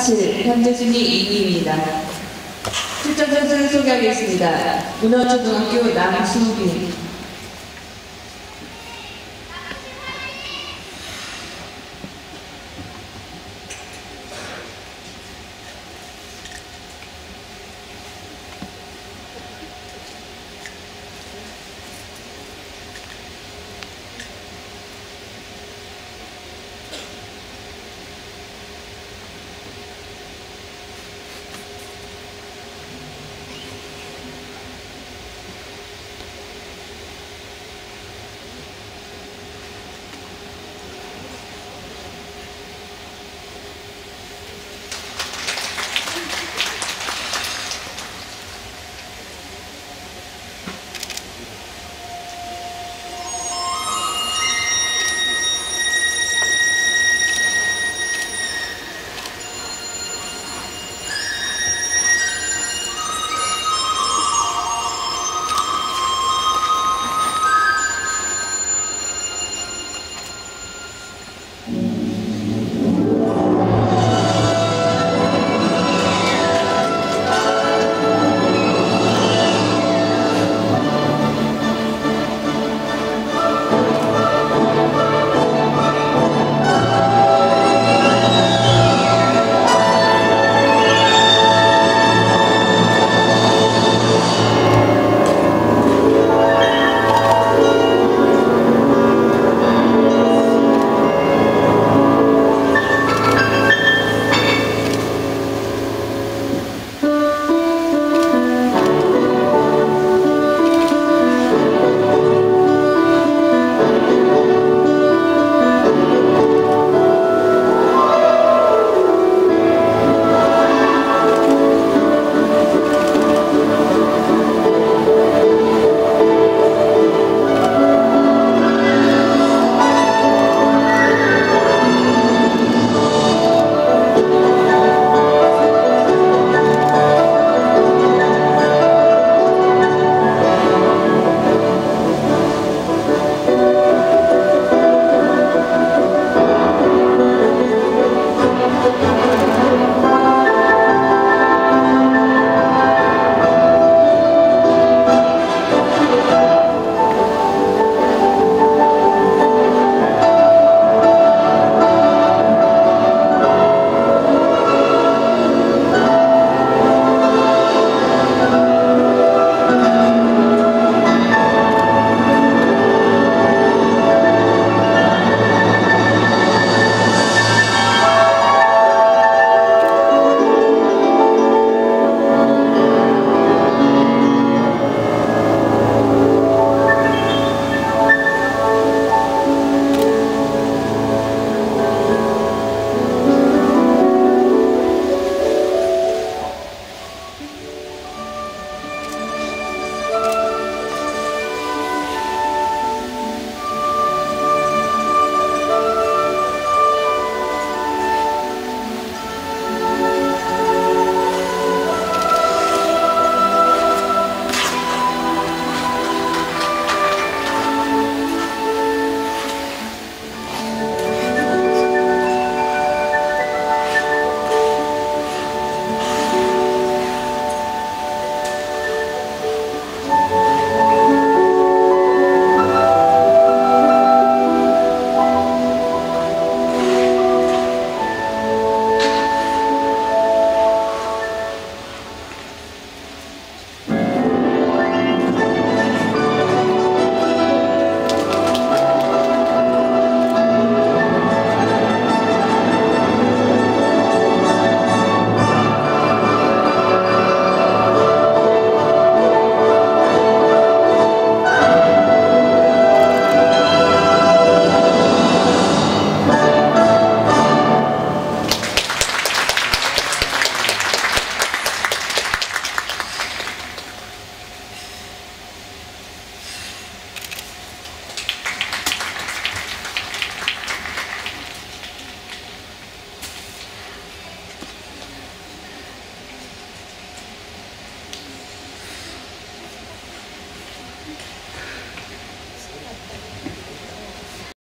7, 현재 순위 2위입니다. 출전 선수를 소개하겠습니다. 문화초등학교 남수빈,